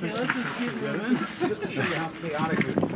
Okay, let's just keep moving. Just to show you how chaotic it is.